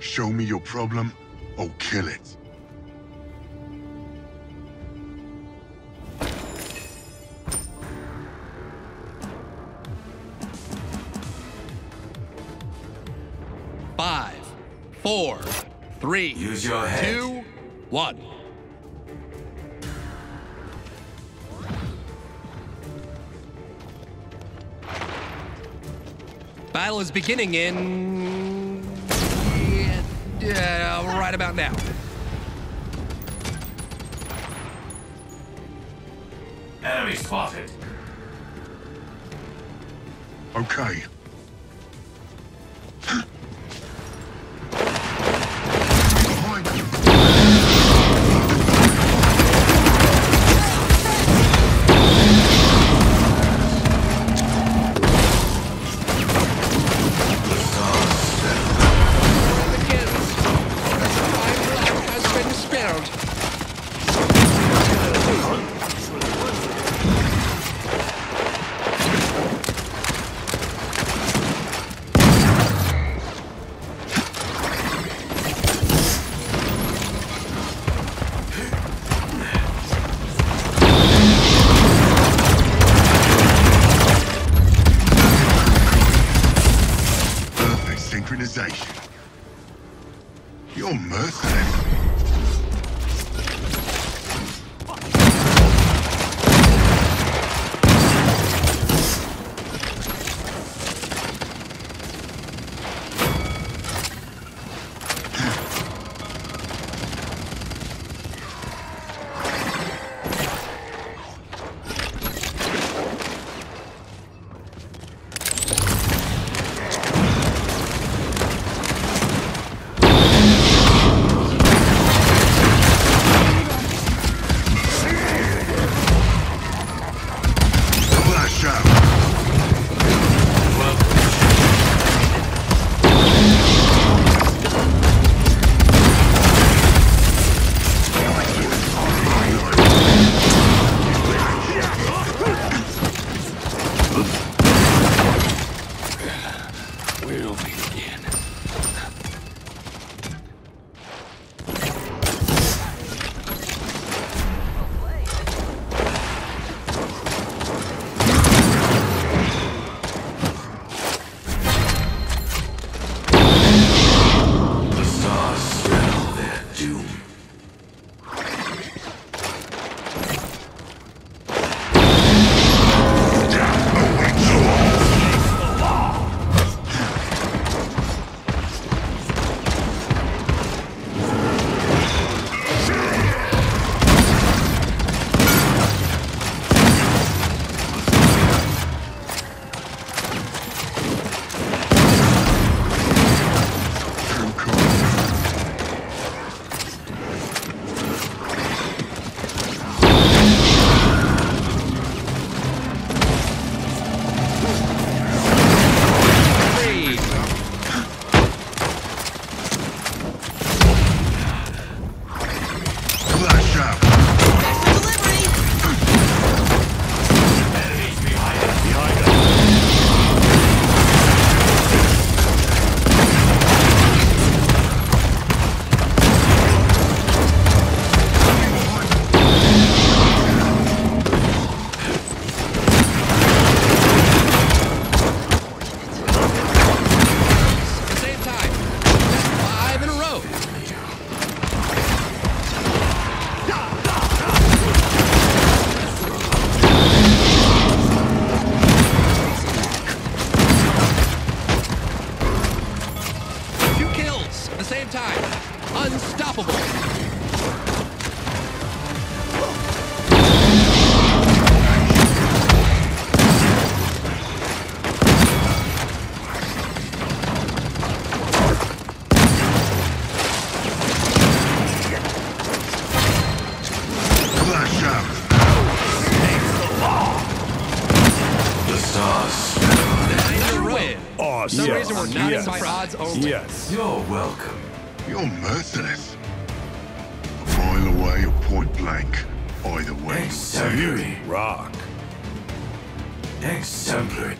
Show me your problem, or kill it. Five, four, three, Use your head. two, one. Battle is beginning in. Yeah, right about now. Enemy spotted. Okay. Doom. Same time. Unstoppable. For some yes, reason, we're not yes, inside odds only. yes. You're welcome. You're merciless. A mile away or point blank. Either way. Exemplary. Rock. Exemplary.